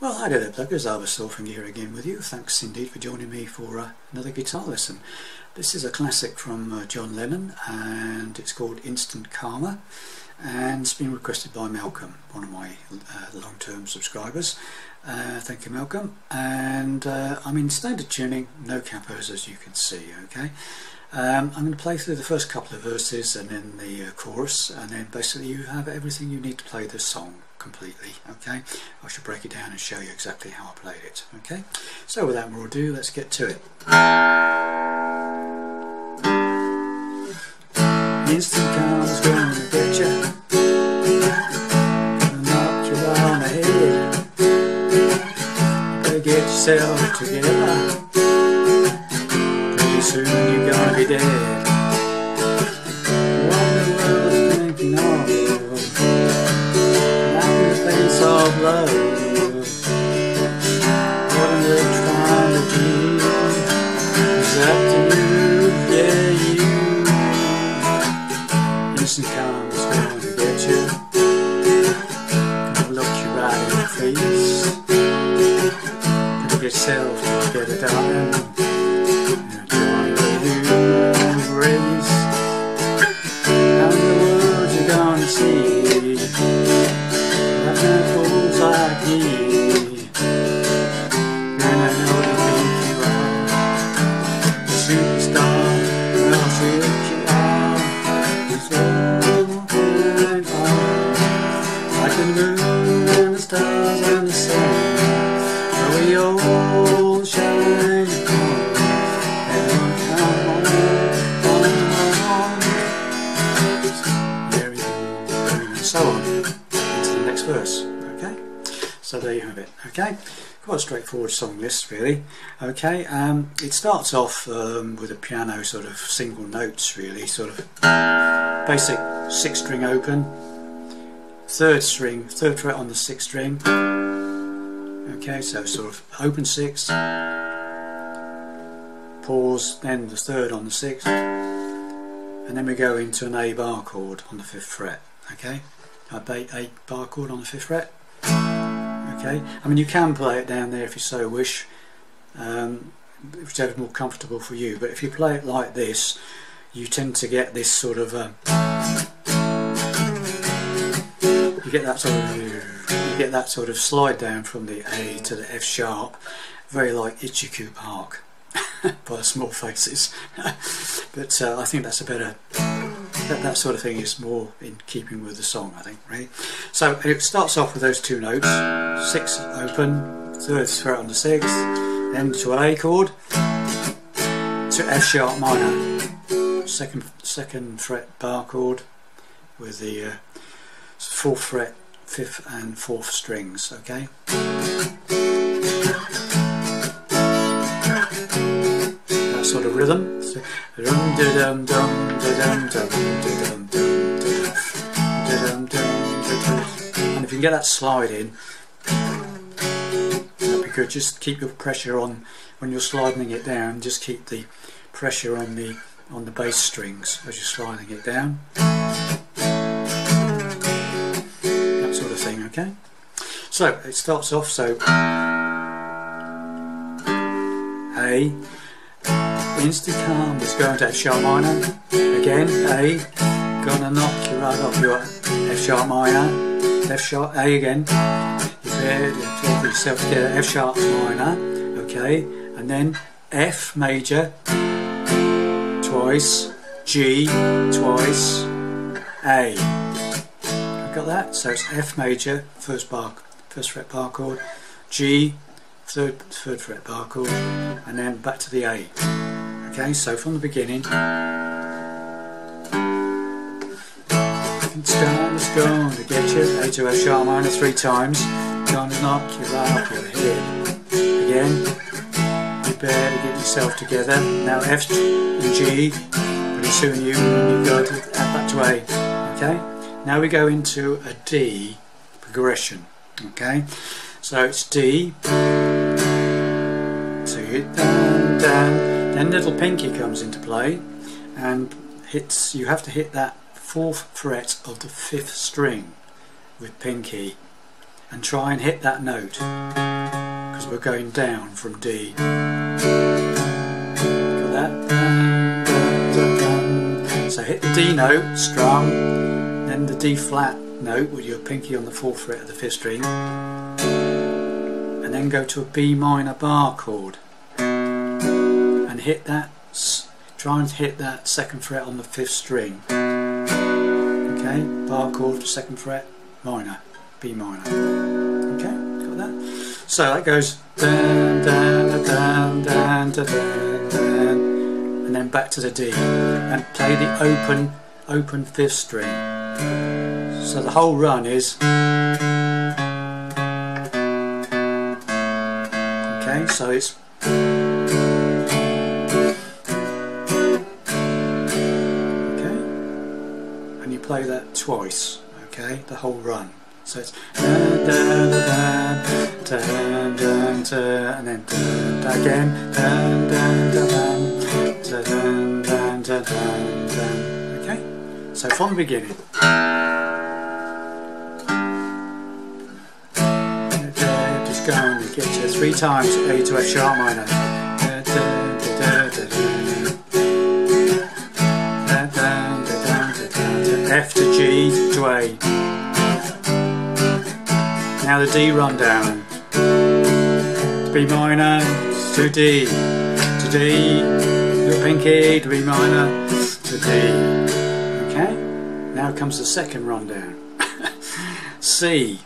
Well, hi there, pluggers. Ivor Sorefingers here again with you. Thanks indeed for joining me for uh, another guitar lesson. This is a classic from uh, John Lennon and it's called Instant Karma and it's been requested by Malcolm, one of my uh, long-term subscribers. Uh, thank you, Malcolm. And uh, I'm in standard tuning, no capos as you can see, okay? Um, I'm going to play through the first couple of verses and then the uh, chorus and then basically you have everything you need to play this song completely okay? I should break it down and show you exactly how I played it okay? So without more ado let's get to it. Get yourself together. Pretty soon you're gonna be dead love verse. Okay, so there you have it. Okay, quite a straightforward song list, really. Okay, um, it starts off um, with a piano sort of single notes, really, sort of basic six string open, third string, third fret on the sixth string. Okay, so sort of open six, pause, then the third on the sixth, and then we go into an A bar chord on the fifth fret. Okay a A bar chord on the fifth fret. Okay, I mean you can play it down there if you so wish, um, whichever more comfortable for you. But if you play it like this, you tend to get this sort of um, you get that sort of you get that sort of slide down from the A to the F sharp, very like Itchycoo Park by the Small Faces. but uh, I think that's a better that, that sort of thing is more in keeping with the song I think right? So it starts off with those two notes six open third fret on the sixth then to an A chord to F sharp minor second second fret bar chord with the uh, fourth fret fifth and fourth strings okay rhythm so, and if you can get that slide in, that'd be good. Just keep your pressure on when you're sliding it down. Just keep the pressure on the on the bass strings as you're sliding it down. That sort of thing. Okay. So it starts off so A Instant karma's going to F sharp minor. Again, A. Gonna knock you right off your F sharp minor. F sharp, A again. You better talk yourself together. F sharp minor. Okay. And then F major. Twice. G. Twice. A. Got that? So it's F major, first bar, first fret bar chord. G, third third fret bar chord, and then back to the A. Okay, so from the beginning. It's to get you A to F sharp minor three times. Gonna knock you off your head. Again. You better get yourself together. Now F and G. Pretty soon you, you go to that to A. Okay. Now we go into a D progression. Okay. So it's D. So you down, down. Then little pinky comes into play and hits you have to hit that fourth fret of the fifth string with pinky and try and hit that note. because we're going down from D. So hit the D note, strum, then the D flat note with your pinky on the fourth fret of the fifth string, and then go to a B minor bar chord hit that. Try and hit that second fret on the fifth string. Okay, bar chord second fret, minor, B minor. Okay, got that? So that goes dun dun dun dun dun, dun and then back to the D and play the open open fifth string. So the whole run is okay. So it's play that twice, okay, the whole run. So it's and then again. Okay? So from the beginning. Just going to get you three times A to F sharp minor. G to A. Now the D run down. To B minor, to D, to D, little pinky, to B minor, to D. Okay? Now comes the second run down. C.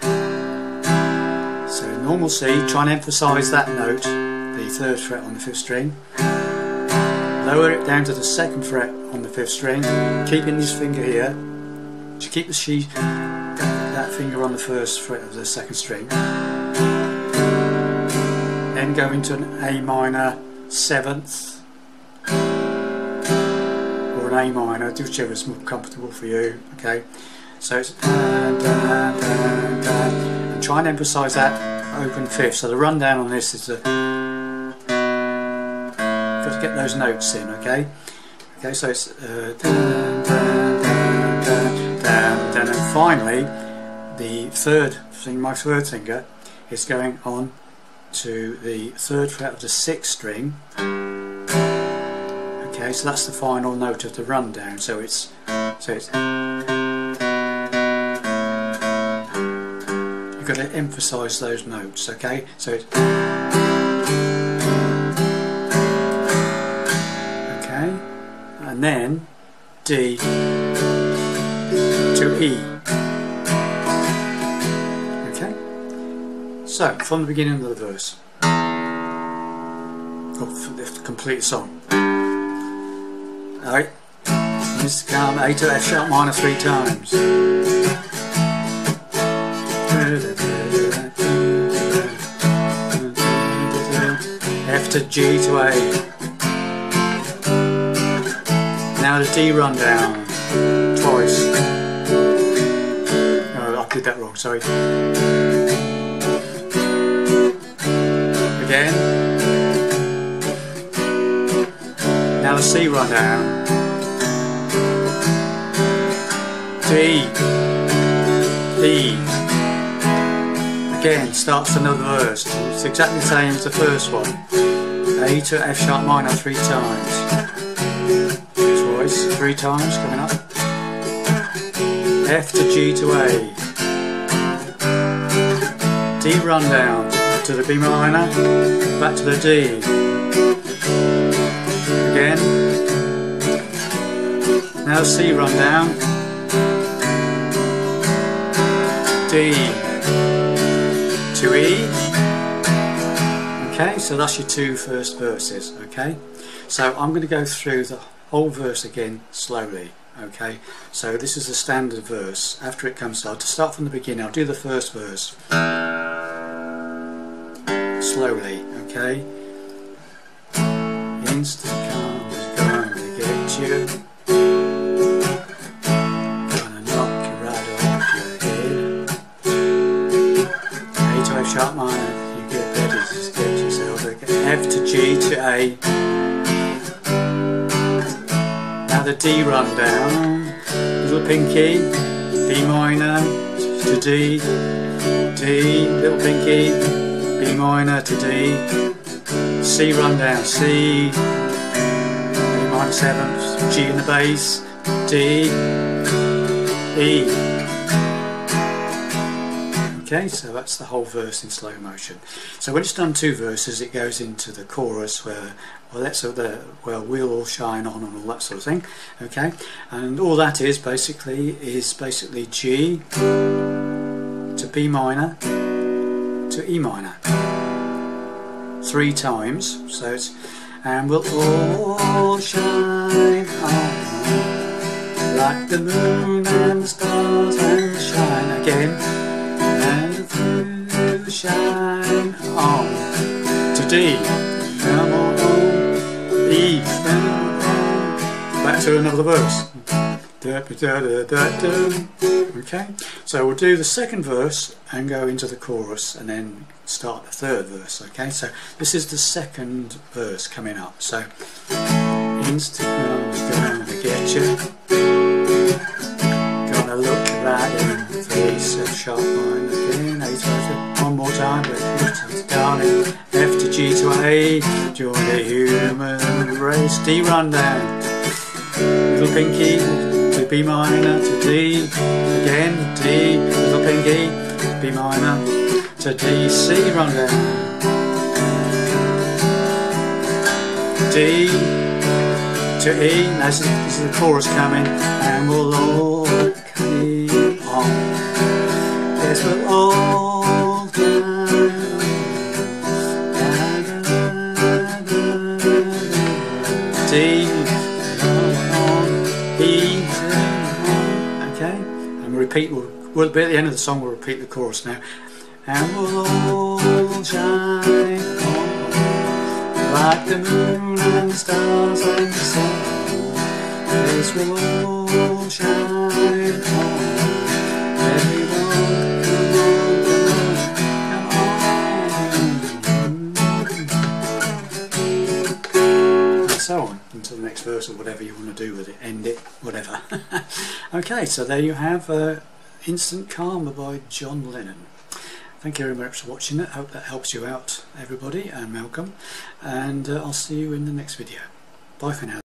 So normal C, try and emphasise that note, the third fret on the fifth string. Lower it down to the second fret fifth string, keeping this finger here. to keep the sheet that finger on the first fret of the second string. Then go into an A minor seventh or an A minor, do whichever is more comfortable for you. Okay, so it's dun, dun, dun, and try and emphasise that open fifth. So the rundown on this is to get those notes in. Okay, okay, so it's uh, dun, dun, and finally the third thing, my third finger, is going on to the third fret of the sixth string. Okay, so that's the final note of the rundown. So it's so it's you've got to emphasise those notes. Okay, so it's and then D to E. Okay? So, from the beginning of the verse, oh, or the complete song. Alright, this come A to F sharp minor three times. F to G to A. Now the D run down twice. Oh, I did that wrong, sorry. again. Now the C run down. D. E. Again, starts another verse. It's exactly the same as the first one. A to F sharp minor three times. Twice, three times coming up. F to G to A. D run down to the B minor, back to the D. Again. Now C run down. D to E. Okay, so that's your two first verses, okay? So I'm going to go through the whole verse again slowly, okay? So this is the standard verse. After it comes, I'll start from the beginning. I'll do the first verse slowly, okay? Instant calm is going to get you. Gonna knock you right off your head. A to F sharp minor, you get better, just get yourself again. F to G to A. The D run down, little pinky, B minor to D, D, little pinky, B minor to D, C run down, C, B minor seventh, G in the bass, D, E. Okay, so that's the whole verse in slow motion. So when it's done two verses, it goes into the chorus where well, that's the well, we'll all shine on and all that sort of thing. Okay, and all that is basically is basically G to B minor to E minor three times. So it's and we'll all shine on like the moon and the stars and shine again Come on, E. Back to another verse. Okay, so we'll do the second verse and go into the chorus and then start the third verse. Okay, so this is the second verse coming up. So, instant gonna get you. Gonna look right in the face of sharp mind again. One more time, darling. F to G to A, join the human race. D run down. Little pinky to B minor to D. Again, D, little pinky, B minor to D, C run down. D to E, this is, this is the chorus coming, and we'll all keep on. Yes, we'll all Okay, and we'll repeat, we'll, we'll be at the end of the song, we'll repeat the chorus now. And we'll all shine on like the moon and the stars and the sun. Yes, we'll all shine on. So on next verse or whatever you want to do with it, end it, whatever. okay, so there you have uh, Instant Karma by John Lennon. Thank you very much for watching it. Hope that helps you out, everybody, and Malcolm. And uh, I'll see you in the next video. Bye for now.